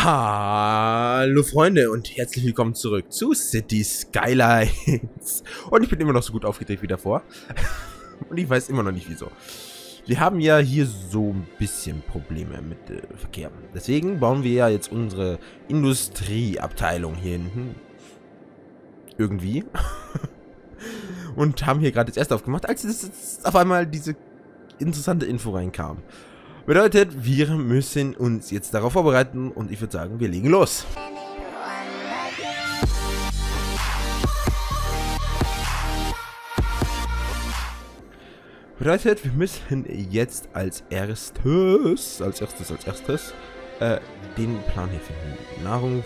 Hallo Freunde und herzlich willkommen zurück zu City Skylines. Und ich bin immer noch so gut aufgedreht wie davor. Und ich weiß immer noch nicht wieso. Wir haben ja hier so ein bisschen Probleme mit äh, Verkehr. Deswegen bauen wir ja jetzt unsere Industrieabteilung hier hinten. Irgendwie. Und haben hier gerade jetzt erst aufgemacht, als es auf einmal diese interessante Info reinkam. Bedeutet, wir müssen uns jetzt darauf vorbereiten und ich würde sagen, wir legen los. Bedeutet, wir müssen jetzt als erstes, als erstes, als erstes, äh, den Plan hier finden. Nahrung.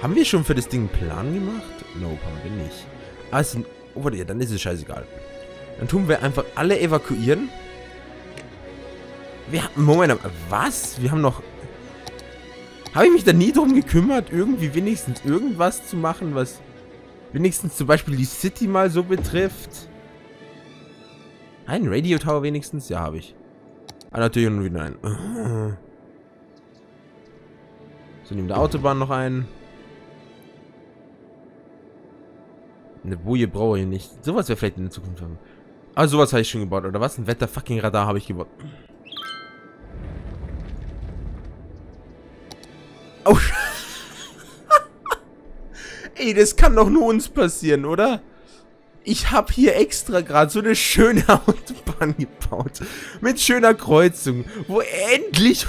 Haben wir schon für das Ding einen Plan gemacht? Nope, haben wir nicht. Ah, es sind, oh, ja, dann ist es scheißegal. Dann tun wir einfach alle evakuieren. Wir haben, Moment, was? Wir haben noch... Habe ich mich da nie drum gekümmert, irgendwie wenigstens irgendwas zu machen, was wenigstens zum Beispiel die City mal so betrifft? Ein Radio Tower wenigstens? Ja, habe ich. Ah, natürlich nur wieder ein. So, nehmen der Autobahn noch ein. Eine Boje brauche ich nicht. Sowas wäre vielleicht in der Zukunft. Aber sowas habe ich schon gebaut, oder was? Ein Wetter-Fucking-Radar habe ich gebaut. Oh. Ey, das kann doch nur uns passieren, oder? Ich habe hier extra gerade so eine schöne Autobahn gebaut. Mit schöner Kreuzung. Wo endlich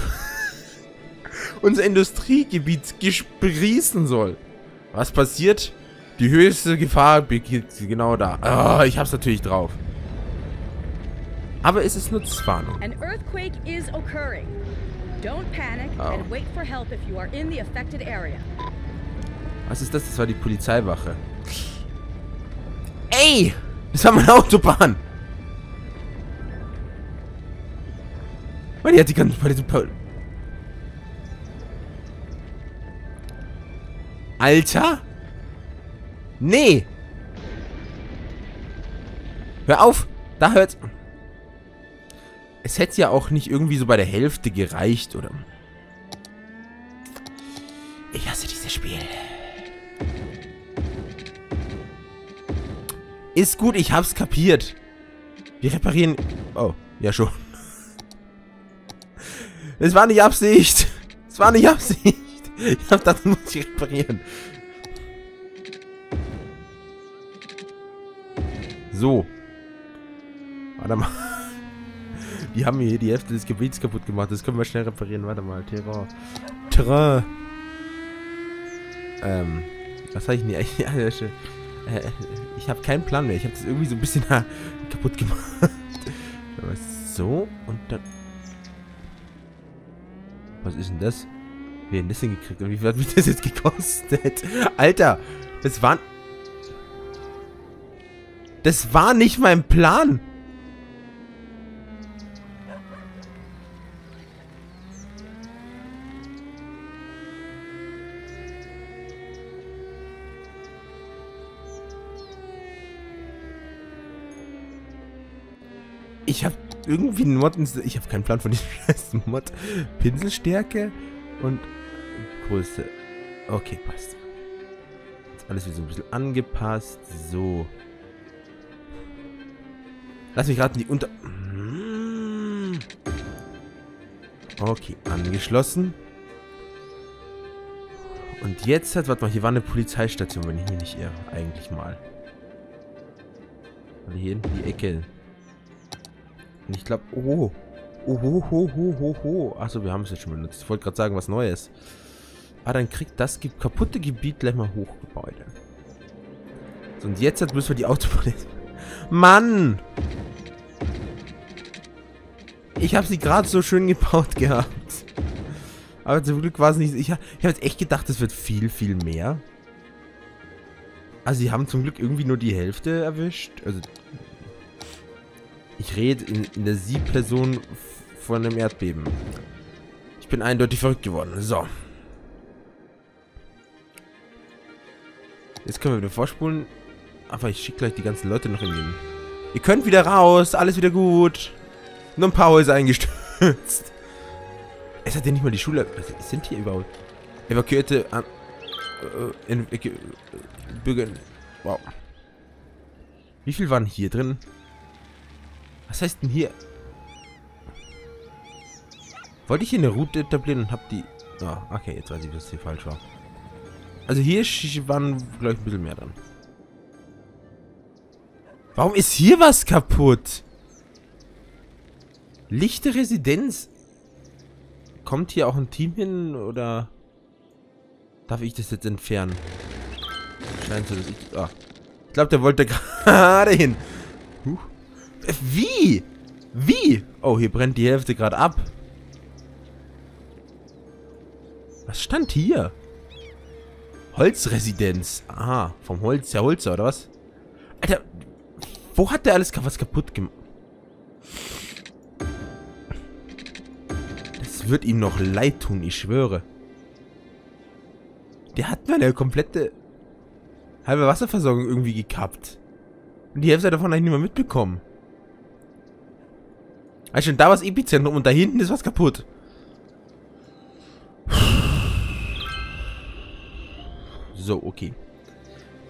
unser Industriegebiet gesprießen soll. Was passiert? Die höchste Gefahr beginnt genau da. Oh, ich hab's natürlich drauf. Aber es ist nur Zwarnung. An earthquake is occurring. Don't panic oh. and wait for help if you are in the affected area. Was ist das? Das war die Polizeiwache. Ey! Das war meine Autobahn! Weil die hat die ganze Polizei... Alter? Nee! Hör auf! Da hört's... Es hätte ja auch nicht irgendwie so bei der Hälfte gereicht, oder? Ich hasse dieses Spiel. Ist gut, ich hab's kapiert. Wir reparieren... Oh, ja schon. Es war nicht Absicht. Es war nicht Absicht. Ich hab das muss ich reparieren. So. Warte mal. Die haben mir hier die Hälfte des Gebiets kaputt gemacht. Das können wir schnell reparieren. Warte mal. Terrain. Terrain. Ähm. Was habe ich denn hier? Äh, ich habe keinen Plan mehr. Ich habe das irgendwie so ein bisschen kaputt gemacht. so. Und dann... Was ist denn das? Wie haben das denn gekriegt? Und wie viel hat mich das jetzt gekostet? Alter. Das war... Das war nicht mein Plan. Ich habe irgendwie einen Mod. Ich habe keinen Plan von diesem Mod. Pinselstärke und Größe. Okay, passt. Jetzt alles wieder so ein bisschen angepasst. So. Lass mich raten, die unter... Hm. Okay, angeschlossen. Und jetzt hat, warte mal, hier war eine Polizeistation, wenn ich mich nicht irre. Eigentlich mal. Und hier hinten die Ecke. Und ich glaube, oh. Oh, ho, ho, ho, ho, ho. Achso, wir haben es jetzt schon benutzt. Ich wollte gerade sagen, was Neues. Ah, dann kriegt das kaputte Gebiet gleich mal Hochgebäude. So, und jetzt müssen wir die Autobahn... Mann! Ich habe sie gerade so schön gebaut gehabt. Aber zum Glück war es nicht... Ich, ich habe jetzt echt gedacht, es wird viel, viel mehr. Also sie haben zum Glück irgendwie nur die Hälfte erwischt. Also ich rede in, in der Sie-Person von einem Erdbeben. Ich bin eindeutig verrückt geworden. So. Jetzt können wir wieder vorspulen. Aber ich schicke gleich die ganzen Leute noch in den... Ihr könnt wieder raus. Alles wieder gut. Nur ein paar Häuser eingestürzt. Es hat ja nicht mal die Schule... Was sind hier überhaupt? Evakuierte an... Äh, in, äh, Bürger... Wow. Wie viel waren hier drin? Was heißt denn hier? Wollte ich hier eine Route etablieren und hab die... Ah, oh, okay, jetzt weiß ich, was hier falsch war. Also hier waren, glaube ich, ein bisschen mehr dran. Warum ist hier was kaputt? Lichte Residenz. Kommt hier auch ein Team hin oder darf ich das jetzt entfernen? Scheint so, dass ich... Ah. Ich glaube, der wollte gerade hin. Huch. Wie? Wie? Oh, hier brennt die Hälfte gerade ab. Was stand hier? Holzresidenz. Aha, vom Holz, der Holzer, oder was? Alter, wo hat der alles was kaputt gemacht? Das wird ihm noch leid tun, ich schwöre. Der hat meine komplette halbe Wasserversorgung irgendwie gekappt. Und die Hälfte davon habe ich nicht mehr mitbekommen. Also da war das Epizentrum und da hinten ist was kaputt. So, okay.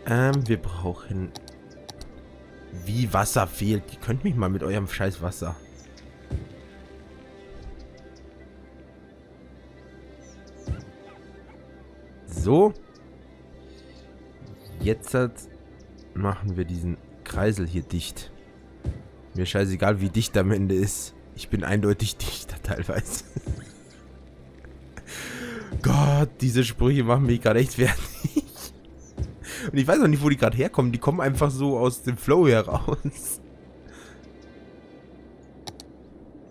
Ähm, wir brauchen... Wie Wasser fehlt. Ihr könnt mich mal mit eurem scheiß Wasser. So. Jetzt machen wir diesen Kreisel hier dicht. Mir scheißegal, wie dicht am Ende ist. Ich bin eindeutig dichter teilweise. Gott, diese Sprüche machen mich gerade echt fertig. Und ich weiß auch nicht, wo die gerade herkommen. Die kommen einfach so aus dem Flow heraus.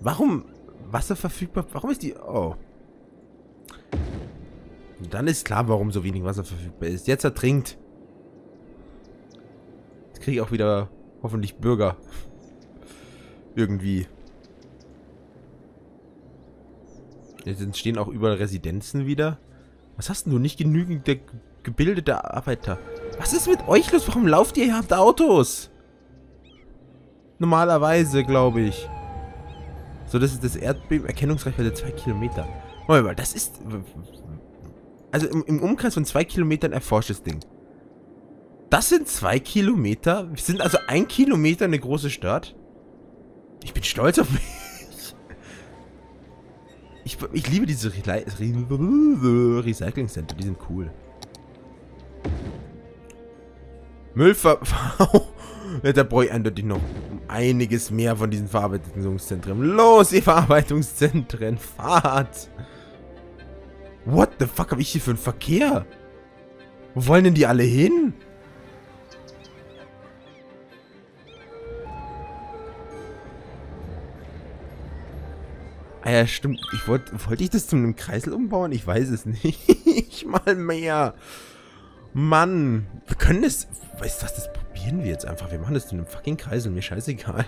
Warum Wasser verfügbar? Warum ist die... Oh. dann ist klar, warum so wenig Wasser verfügbar ist. Jetzt ertrinkt. Jetzt kriege ich auch wieder hoffentlich Bürger. Irgendwie. Jetzt entstehen auch überall Residenzen wieder. Was hast denn du? Nicht genügend der gebildete Arbeiter. Was ist mit euch los? Warum lauft ihr? Ihr habt Autos. Normalerweise, glaube ich. So, das ist das Erdbeben. Erkennungsreichweite 2 Kilometer. Moment mal, das ist... Also im, im Umkreis von 2 Kilometern erforscht das Ding. Das sind 2 Kilometer? Wir sind also ein Kilometer eine große Stadt? Ich bin stolz auf mich. Ich, ich liebe diese Recycling Center, die sind cool. Müllver... da brauche ich eindeutig noch einiges mehr von diesen Verarbeitungszentren. Los, ihr Verarbeitungszentren, fahrt! What the fuck habe ich hier für einen Verkehr? Wo wollen denn die alle hin? Ah ja, stimmt. Ich wollte wollte ich das zu einem Kreisel umbauen? Ich weiß es nicht. mal mehr. Mann. Wir können das... Weißt du was, das probieren wir jetzt einfach. Wir machen das zu einem fucking Kreisel. Mir scheißegal.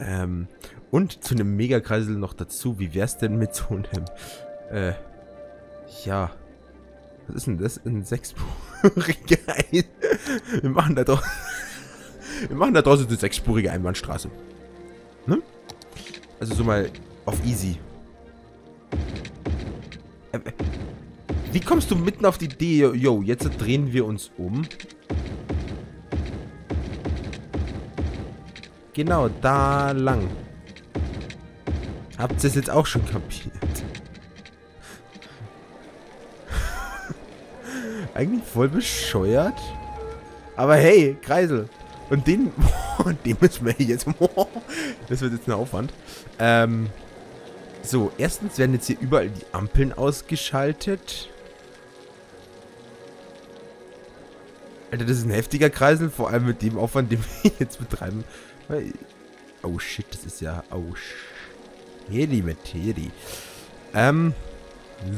Ähm, und zu einem Megakreisel noch dazu. Wie wär's denn mit so einem... Äh, ja. Was ist denn das? Ein sechsspuriger... wir machen da draußen... wir machen da draußen eine sechsspurige Einbahnstraße. Ne? Also so mal auf easy. Äh, wie kommst du mitten auf die Idee? Yo, jetzt drehen wir uns um. Genau, da lang. Habt ihr es jetzt auch schon kapiert? Eigentlich voll bescheuert. Aber hey, Kreisel. Und den, den müssen wir jetzt... das wird jetzt ein Aufwand. Ähm... So, erstens werden jetzt hier überall die Ampeln ausgeschaltet. Alter, das ist ein heftiger Kreisel, vor allem mit dem Aufwand, den wir jetzt betreiben. Oh shit, das ist ja... Oh Heli mit Heli. Ähm,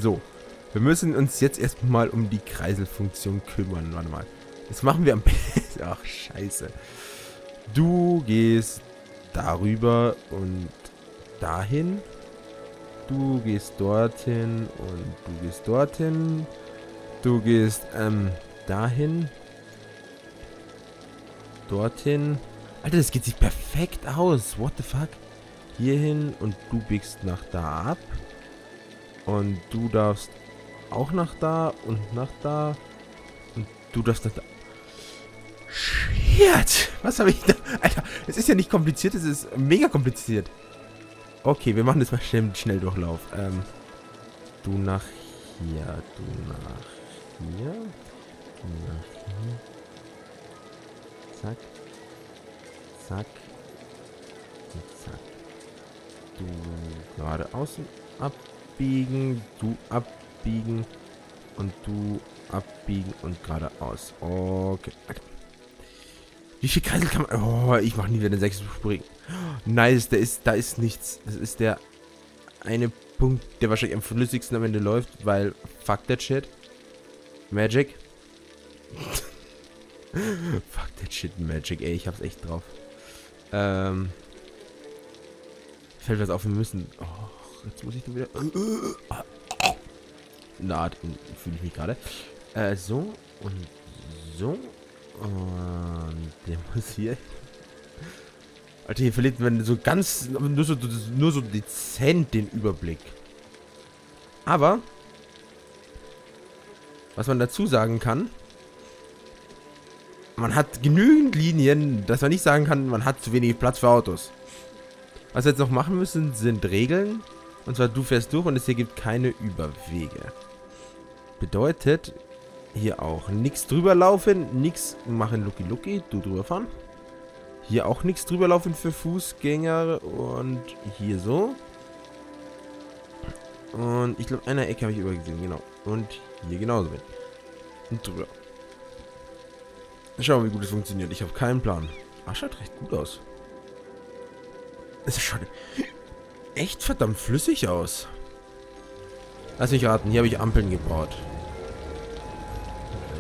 so. Wir müssen uns jetzt erstmal um die Kreiselfunktion kümmern. Warte mal. Das machen wir am besten. Ach, scheiße. Du gehst darüber und dahin. Du gehst dorthin und du gehst dorthin. Du gehst ähm, dahin. Dorthin. Alter, das geht sich perfekt aus. What the fuck? Hierhin und du biegst nach da ab. Und du darfst auch nach da und nach da. Und du darfst nach da. Shit! Was habe ich da? Alter, es ist ja nicht kompliziert, es ist mega kompliziert. Okay, wir machen das mal schnell, schnell Durchlauf. Ähm, du nach hier, du nach hier, du nach hier. Zack. Zack. Und zack. Du gerade außen abbiegen, du abbiegen und du abbiegen und geradeaus. Okay. Wie viel Kreisel kann man... Oh, ich mache nie wieder den sechsspurigen. Nice, da ist, da ist nichts. Das ist der eine Punkt, der wahrscheinlich am flüssigsten am Ende läuft, weil fuck that shit. Magic. fuck that shit, Magic, ey, ich hab's echt drauf. Ähm. Fällt was auf, wir müssen... Oh, jetzt muss ich da wieder... Na, fühle ich mich gerade. Äh, so und so und der muss hier. Alter, hier verliert man so ganz, nur so, nur so dezent den Überblick. Aber, was man dazu sagen kann, man hat genügend Linien, dass man nicht sagen kann, man hat zu wenig Platz für Autos. Was wir jetzt noch machen müssen, sind Regeln. Und zwar, du fährst durch und es hier gibt keine Überwege. Bedeutet, hier auch nichts drüber laufen, nichts machen Lucky Lucky, du drüber fahren. Hier auch nichts drüber laufen für Fußgänger und hier so. Und ich glaube, einer Ecke habe ich übergesehen, genau. Und hier genauso mit. Und drüber. Schauen wir, wie gut es funktioniert. Ich habe keinen Plan. Ah, schaut recht gut aus. Es schaut echt verdammt flüssig aus. Lass mich raten, hier habe ich Ampeln gebaut.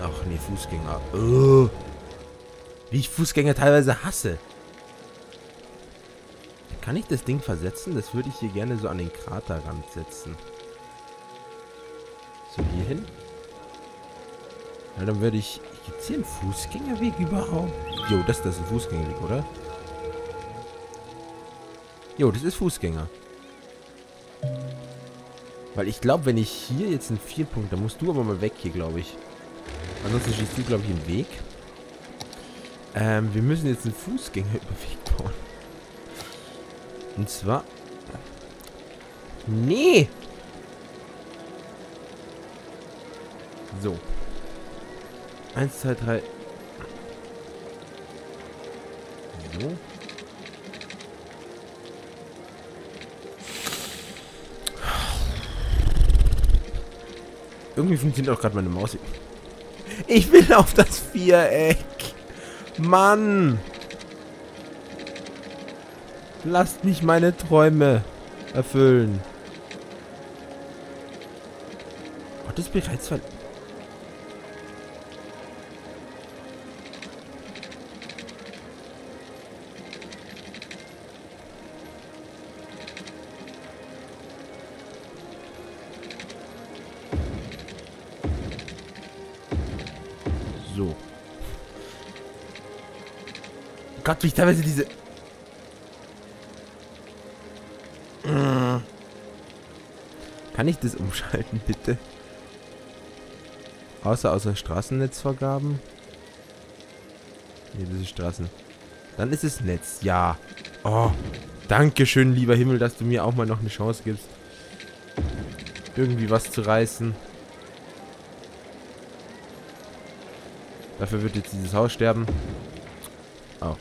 Ach nee, Fußgänger. Oh. Wie ich Fußgänger teilweise hasse. Kann ich das Ding versetzen? Das würde ich hier gerne so an den Kraterrand setzen. So, hier hin. Ja, dann würde ich... Gibt es hier einen Fußgängerweg überhaupt? Jo, das, das ist ein Fußgängerweg, oder? Jo, das ist Fußgänger. Weil ich glaube, wenn ich hier jetzt einen Vierpunkt, dann musst du aber mal weg hier, glaube ich. Ansonsten stehst du, glaube ich, im Weg. Ähm, wir müssen jetzt einen Fußgängerüberweg bauen. Und zwar... Nee! So. Eins, zwei, drei. So. Irgendwie funktioniert auch gerade meine Maus. Ich will auf das Viereck. Mann. Lasst mich meine Träume erfüllen. Oh, das ist bereits ver... Gott, wie ich teilweise diese... Kann ich das umschalten, bitte? Außer außer Straßennetzvergaben? Nee, das ist Straßen. Dann ist es Netz, ja. Oh, danke schön, lieber Himmel, dass du mir auch mal noch eine Chance gibst. Irgendwie was zu reißen. Dafür wird jetzt dieses Haus sterben. Oh.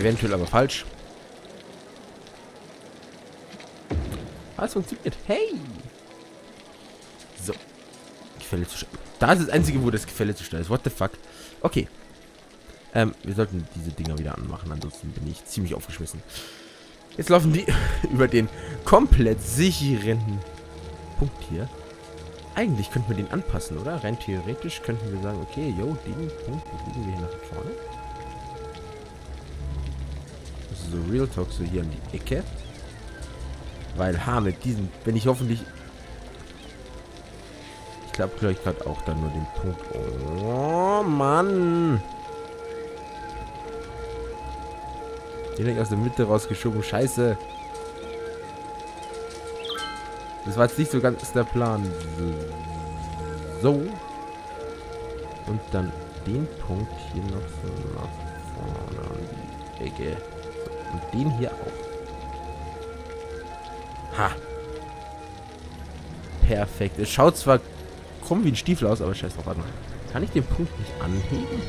Eventuell aber falsch. Alles funktioniert. Hey! So. Gefälle zu stellen. Da ist das einzige, wo das Gefälle zu stellen ist. What the fuck? Okay. Ähm, wir sollten diese Dinger wieder anmachen, ansonsten bin ich ziemlich aufgeschmissen. Jetzt laufen die über den komplett sicheren Punkt hier. Eigentlich könnten wir den anpassen, oder? Rein theoretisch könnten wir sagen, okay, yo, den Punkt bewegen wir hier nach vorne. So, Real Talk, so hier an die Ecke. Weil, ha, mit diesem, wenn ich hoffentlich... Ich glaube, gleich gerade auch dann nur den Punkt. Oh, Mann! Direkt aus der Mitte rausgeschoben, scheiße. Das war jetzt nicht so ganz der Plan. So. Und dann den Punkt hier noch so nach vorne an die Ecke. Und den hier auch. Ha. Perfekt. Es schaut zwar krumm wie ein Stiefel aus, aber scheiß drauf. Warte mal. Kann ich den Punkt nicht anheben?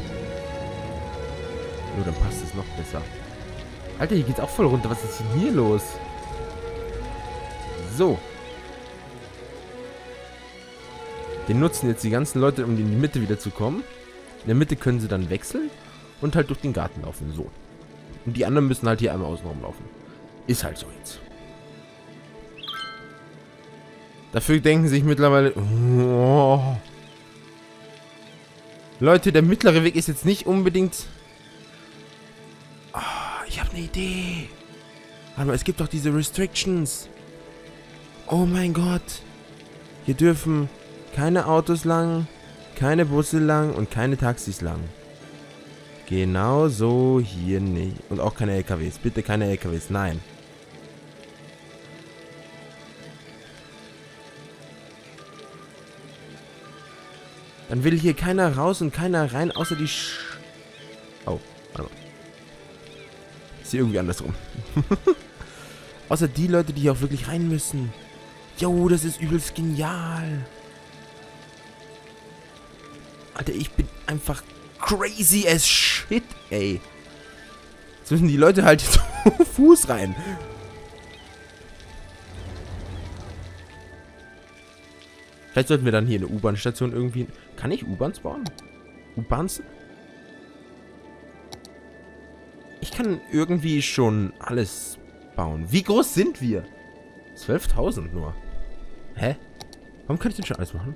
Nur dann passt es noch besser. Alter, hier geht's auch voll runter. Was ist denn hier los? So. Den nutzen jetzt die ganzen Leute, um in die Mitte wieder zu kommen. In der Mitte können sie dann wechseln und halt durch den Garten laufen. So. Und die anderen müssen halt hier einmal außen laufen. Ist halt so jetzt. Dafür denken sich mittlerweile... Oh. Leute, der mittlere Weg ist jetzt nicht unbedingt... Oh, ich habe eine Idee. Warte mal, es gibt doch diese Restrictions. Oh mein Gott. Hier dürfen keine Autos lang, keine Busse lang und keine Taxis lang. Genau so hier nicht. Und auch keine LKWs. Bitte keine LKWs. Nein. Dann will hier keiner raus und keiner rein, außer die Sch... Oh, warte mal. Ist hier irgendwie andersrum. außer die Leute, die hier auch wirklich rein müssen. Jo, das ist übelst genial. Alter, ich bin einfach crazy as shit, ey. Jetzt müssen die Leute halt Fuß rein. Vielleicht sollten wir dann hier eine U-Bahn-Station irgendwie... Kann ich U-Bahns bauen? U-Bahns? Ich kann irgendwie schon alles bauen. Wie groß sind wir? 12.000 nur. Hä? Warum kann ich denn schon alles machen?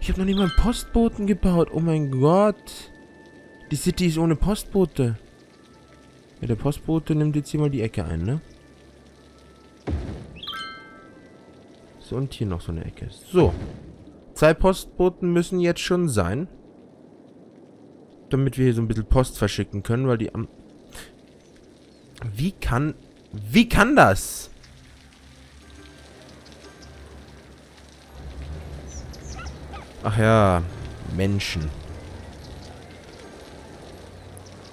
Ich habe noch nie mal einen Postboten gebaut. Oh mein Gott. Die City ist ohne Postbote. Ja, der Postbote nimmt jetzt hier mal die Ecke ein, ne? So, und hier noch so eine Ecke. So. Zwei Postboten müssen jetzt schon sein. Damit wir hier so ein bisschen Post verschicken können, weil die am... Wie kann... Wie kann das? Ach ja, Menschen.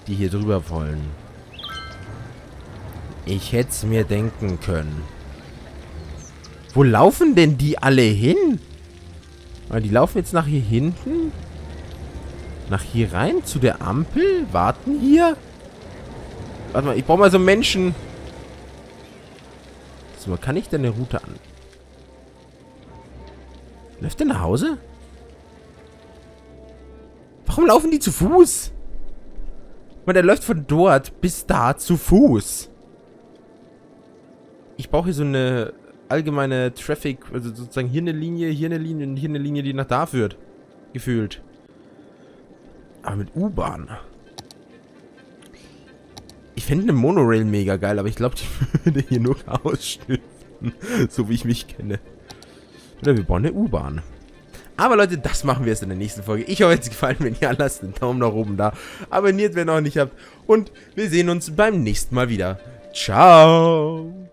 Die hier drüber wollen. Ich hätte es mir denken können. Wo laufen denn die alle hin? Ah, die laufen jetzt nach hier hinten? Nach hier rein? Zu der Ampel? Warten hier? Warte mal, ich brauche mal so Menschen. So, kann ich denn eine Route an? Läuft der nach Hause? Warum laufen die zu Fuß? Man, der läuft von dort bis da zu Fuß. Ich brauche hier so eine allgemeine Traffic, also sozusagen hier eine Linie, hier eine Linie und hier eine Linie, die nach da führt. Gefühlt. Aber mit U-Bahn. Ich fände eine Monorail mega geil, aber ich glaube, die würde hier nur ausstiften. so wie ich mich kenne. Oder wir bauen eine U-Bahn. Aber Leute, das machen wir jetzt in der nächsten Folge. Ich hoffe, es gefallen. Wenn ja, lasst einen Daumen nach oben da. Abonniert, wenn ihr noch nicht habt. Und wir sehen uns beim nächsten Mal wieder. Ciao.